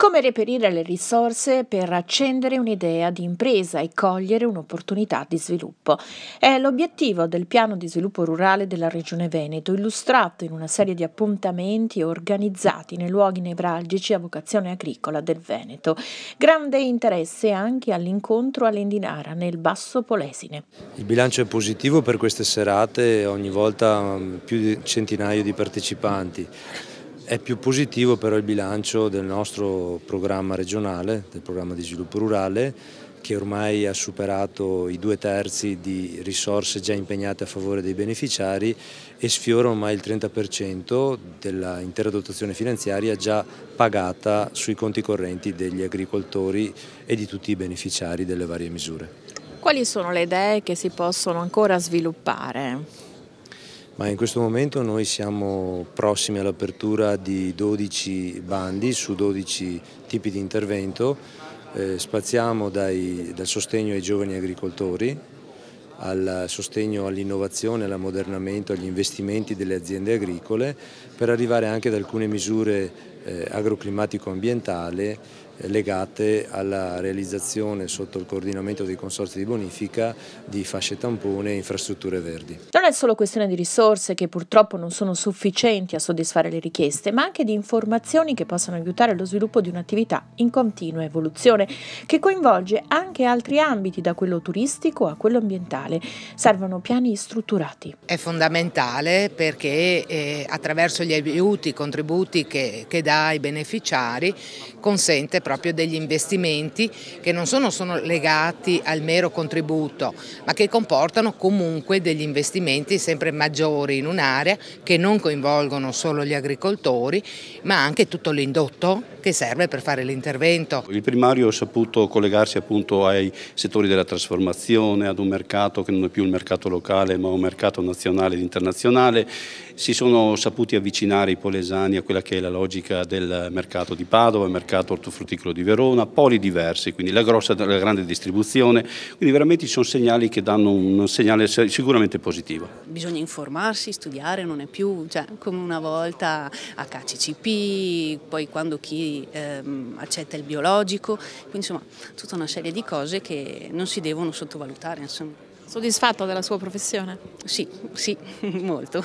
Come reperire le risorse per accendere un'idea di impresa e cogliere un'opportunità di sviluppo? È l'obiettivo del piano di sviluppo rurale della Regione Veneto, illustrato in una serie di appuntamenti organizzati nei luoghi nevralgici a vocazione agricola del Veneto. Grande interesse anche all'incontro all'Endinara nel Basso Polesine. Il bilancio è positivo per queste serate, ogni volta più di centinaio di partecipanti. È più positivo però il bilancio del nostro programma regionale, del programma di sviluppo rurale, che ormai ha superato i due terzi di risorse già impegnate a favore dei beneficiari e sfiora ormai il 30% dell'intera dotazione finanziaria già pagata sui conti correnti degli agricoltori e di tutti i beneficiari delle varie misure. Quali sono le idee che si possono ancora sviluppare? Ma in questo momento noi siamo prossimi all'apertura di 12 bandi su 12 tipi di intervento, eh, spaziamo dai, dal sostegno ai giovani agricoltori, al sostegno all'innovazione, all'ammodernamento, agli investimenti delle aziende agricole, per arrivare anche ad alcune misure eh, agroclimatico-ambientale legate alla realizzazione sotto il coordinamento dei consorzi di bonifica di fasce tampone e infrastrutture verdi. Non è solo questione di risorse che purtroppo non sono sufficienti a soddisfare le richieste, ma anche di informazioni che possano aiutare lo sviluppo di un'attività in continua evoluzione, che coinvolge anche altri ambiti, da quello turistico a quello ambientale. Servono piani strutturati. È fondamentale perché eh, attraverso gli aiuti, i contributi che, che dà ai beneficiari consente proprio degli investimenti che non sono, sono legati al mero contributo, ma che comportano comunque degli investimenti sempre maggiori in un'area che non coinvolgono solo gli agricoltori, ma anche tutto l'indotto che serve per fare l'intervento. Il primario ha saputo collegarsi appunto ai settori della trasformazione, ad un mercato che non è più il mercato locale ma un mercato nazionale ed internazionale, si sono saputi avvicinare i polesani a quella che è la logica del mercato di Padova, il mercato ortofrutticolo di Verona, poli diversi, quindi la grossa, la grande distribuzione, quindi veramente ci sono segnali che danno un segnale sicuramente positivo. Bisogna informarsi, studiare, non è più cioè, come una volta HCCP, poi quando chi ehm, accetta il biologico, quindi insomma tutta una serie di cose che non si devono sottovalutare. Insomma. Soddisfatto della sua professione? Sì, sì, molto.